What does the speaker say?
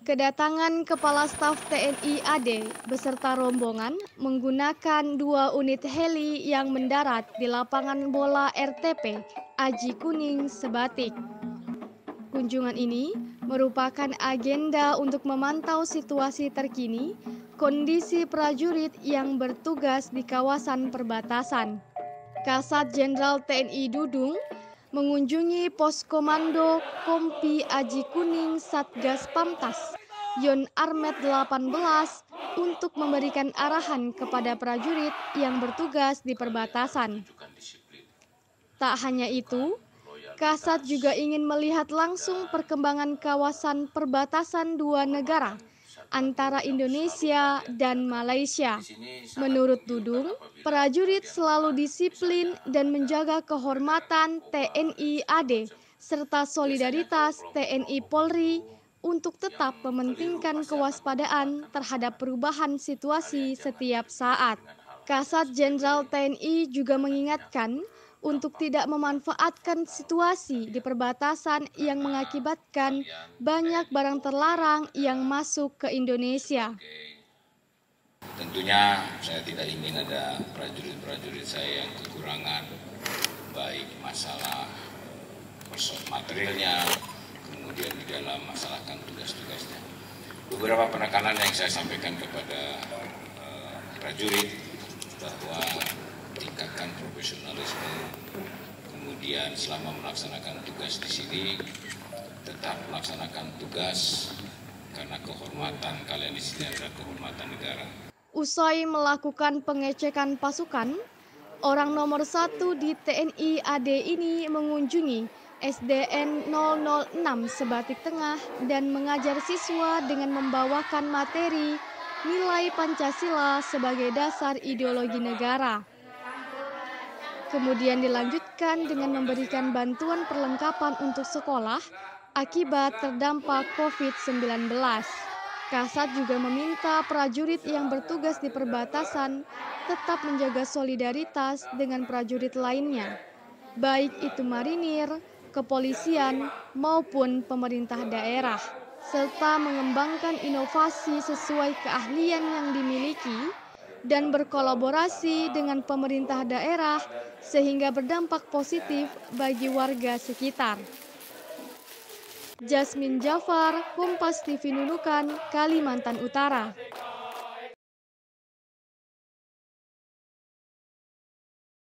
Kedatangan Kepala Staf TNI AD beserta rombongan menggunakan dua unit heli yang mendarat di lapangan bola RTP Aji Kuning Sebatik. Kunjungan ini merupakan agenda untuk memantau situasi terkini kondisi prajurit yang bertugas di kawasan perbatasan. Kasat Jenderal TNI Dudung mengunjungi pos komando Kompi Aji Kuning Satgas Pamtas Yon Armet 18 untuk memberikan arahan kepada prajurit yang bertugas di perbatasan. Tak hanya itu, Kasat juga ingin melihat langsung perkembangan kawasan perbatasan dua negara antara Indonesia dan Malaysia. Menurut Dudung, prajurit selalu disiplin dan menjaga kehormatan TNI AD serta solidaritas TNI Polri untuk tetap mementingkan kewaspadaan terhadap perubahan situasi setiap saat. Kasat Jenderal TNI juga mengingatkan untuk tidak memanfaatkan situasi di perbatasan yang mengakibatkan banyak barang terlarang yang masuk ke Indonesia. Tentunya saya tidak ingin ada prajurit-prajurit saya yang kekurangan baik masalah materialnya, kemudian di dalam masalahkan tugas-tugasnya. Beberapa penekanan yang saya sampaikan kepada uh, prajurit bahwa kemudian selama melaksanakan tugas di sini tetap melaksanakan tugas karena kehormatan kalian di sini adalah kehormatan negara. Usai melakukan pengecekan pasukan, orang nomor satu di TNI AD ini mengunjungi SDN 006 Sebatik Tengah dan mengajar siswa dengan membawakan materi nilai Pancasila sebagai dasar ideologi negara. Kemudian dilanjutkan dengan memberikan bantuan perlengkapan untuk sekolah akibat terdampak COVID-19. Kasat juga meminta prajurit yang bertugas di perbatasan tetap menjaga solidaritas dengan prajurit lainnya, baik itu marinir, kepolisian, maupun pemerintah daerah, serta mengembangkan inovasi sesuai keahlian yang dimiliki dan berkolaborasi dengan pemerintah daerah sehingga berdampak positif bagi warga sekitar. Jasmine Jafar, Kompas TV Nunukan, Kalimantan Utara.